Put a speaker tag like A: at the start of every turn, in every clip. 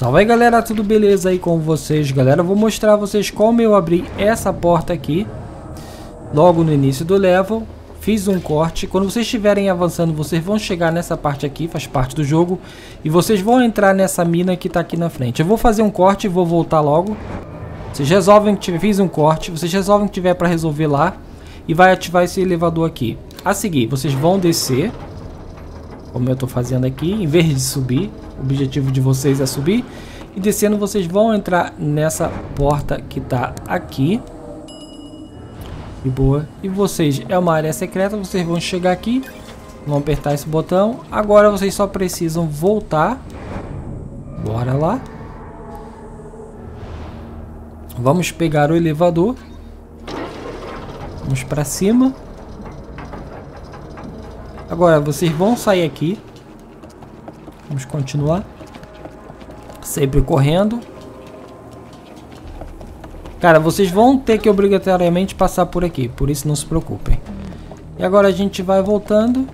A: Salve aí galera, tudo beleza aí com vocês? Galera, vou mostrar a vocês como eu abri essa porta aqui Logo no início do level. Fiz um corte, quando vocês estiverem avançando vocês vão chegar nessa parte aqui, faz parte do jogo E vocês vão entrar nessa mina que está aqui na frente. Eu vou fazer um corte e vou voltar logo. Vocês resolvem que tiver, fiz um corte, vocês resolvem que tiver para resolver lá E vai ativar esse elevador aqui. A seguir, vocês vão descer Como eu estou fazendo aqui, em vez de subir o objetivo de vocês é subir. E descendo vocês vão entrar nessa porta que está aqui. De boa. E vocês, é uma área secreta, vocês vão chegar aqui. Vão apertar esse botão. Agora vocês só precisam voltar. Bora lá. Vamos pegar o elevador. Vamos para cima. Agora vocês vão sair aqui. Vamos continuar. Sempre correndo. Cara, vocês vão ter que obrigatoriamente passar por aqui. Por isso não se preocupem. E agora a gente vai voltando.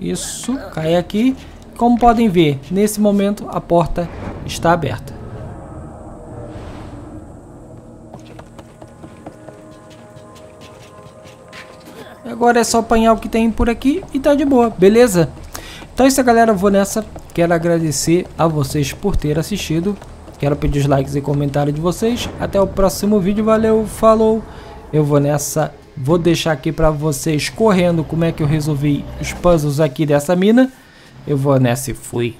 A: Isso, cai aqui. Como podem ver, nesse momento a porta está aberta. Agora é só apanhar o que tem por aqui e tá de boa, beleza? Então é isso galera, eu vou nessa. Quero agradecer a vocês por ter assistido. Quero pedir os likes e comentários de vocês. Até o próximo vídeo, valeu, falou. Eu vou nessa, vou deixar aqui para vocês correndo como é que eu resolvi os puzzles aqui dessa mina. Eu vou nessa e fui.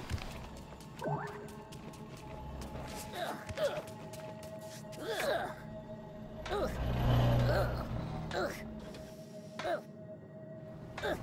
B: Ugh.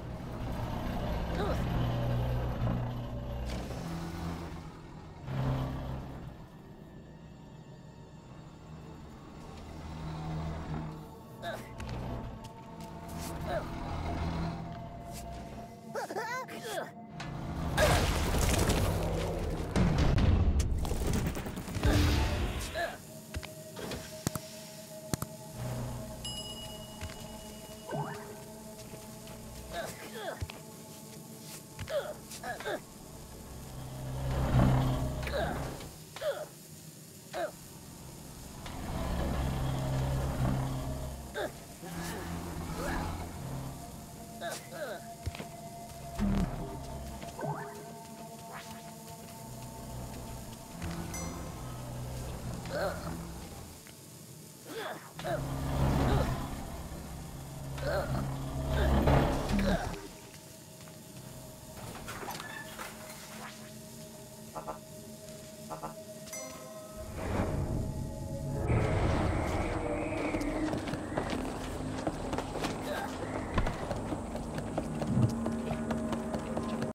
B: Oh.